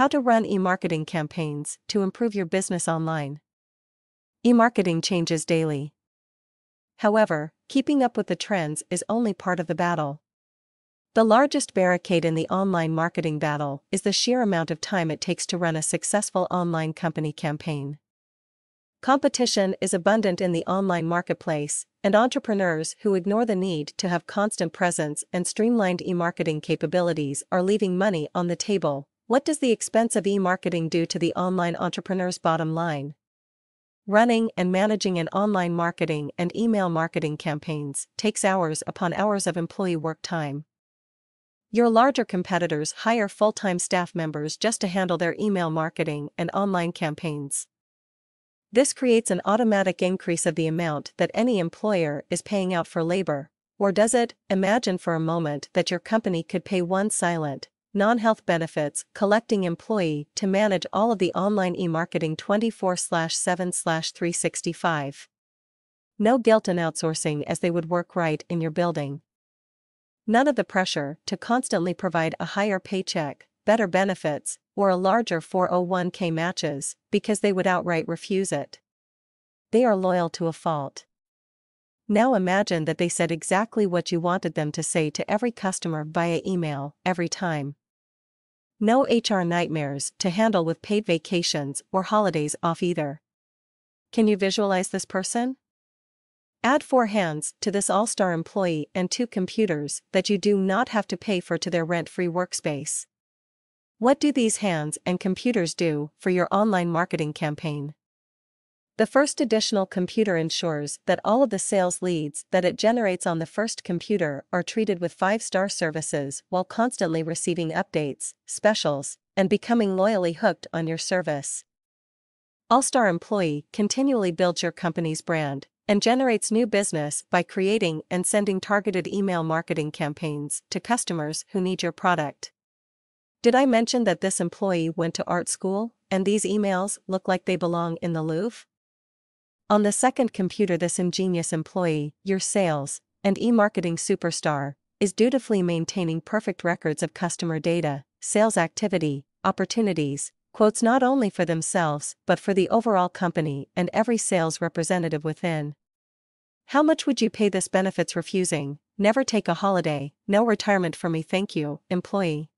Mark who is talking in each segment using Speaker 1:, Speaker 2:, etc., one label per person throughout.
Speaker 1: How to run e-marketing campaigns to improve your business online. E-marketing changes daily. However, keeping up with the trends is only part of the battle. The largest barricade in the online marketing battle is the sheer amount of time it takes to run a successful online company campaign. Competition is abundant in the online marketplace, and entrepreneurs who ignore the need to have constant presence and streamlined e marketing capabilities are leaving money on the table. What does the expense of e marketing do to the online entrepreneur's bottom line? Running and managing an online marketing and email marketing campaigns takes hours upon hours of employee work time. Your larger competitors hire full time staff members just to handle their email marketing and online campaigns. This creates an automatic increase of the amount that any employer is paying out for labor. Or does it? Imagine for a moment that your company could pay one silent, non health benefits collecting employee to manage all of the online e marketing 24 7 365. No guilt in outsourcing as they would work right in your building. None of the pressure to constantly provide a higher paycheck, better benefits, or a larger 401k matches, because they would outright refuse it. They are loyal to a fault. Now imagine that they said exactly what you wanted them to say to every customer via email, every time. No HR nightmares to handle with paid vacations or holidays off either. Can you visualize this person? Add four hands to this all star employee and two computers that you do not have to pay for to their rent free workspace. What do these hands and computers do for your online marketing campaign? The first additional computer ensures that all of the sales leads that it generates on the first computer are treated with five star services while constantly receiving updates, specials, and becoming loyally hooked on your service. All Star Employee continually builds your company's brand and generates new business by creating and sending targeted email marketing campaigns to customers who need your product. Did I mention that this employee went to art school, and these emails look like they belong in the Louvre? On the second computer, this ingenious employee, your sales and e marketing superstar, is dutifully maintaining perfect records of customer data, sales activity, opportunities, quotes not only for themselves but for the overall company and every sales representative within. How much would you pay this benefits refusing, never take a holiday, no retirement for me thank you, employee?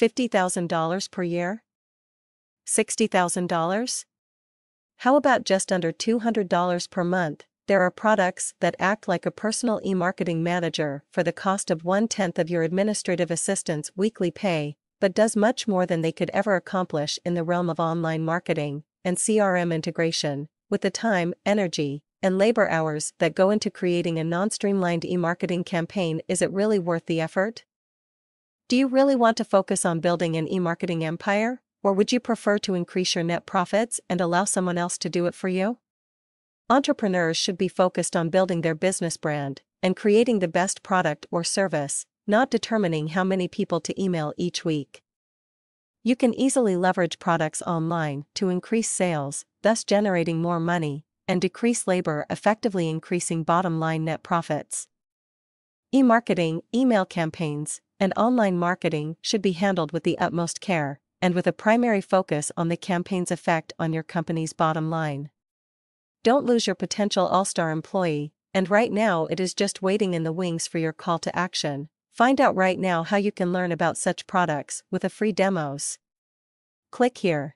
Speaker 1: $50,000 per year? $60,000? How about just under $200 per month? There are products that act like a personal e marketing manager for the cost of one tenth of your administrative assistant's weekly pay, but does much more than they could ever accomplish in the realm of online marketing and CRM integration, with the time, energy, and labor hours that go into creating a non streamlined e marketing campaign. Is it really worth the effort? Do you really want to focus on building an e marketing empire, or would you prefer to increase your net profits and allow someone else to do it for you? Entrepreneurs should be focused on building their business brand and creating the best product or service, not determining how many people to email each week. You can easily leverage products online to increase sales, thus generating more money, and decrease labor, effectively increasing bottom line net profits. E marketing, email campaigns, and online marketing should be handled with the utmost care, and with a primary focus on the campaign's effect on your company's bottom line. Don't lose your potential all star employee, and right now it is just waiting in the wings for your call to action. Find out right now how you can learn about such products with a free demos. Click here.